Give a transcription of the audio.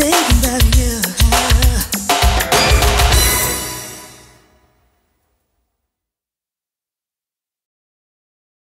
thinking about you.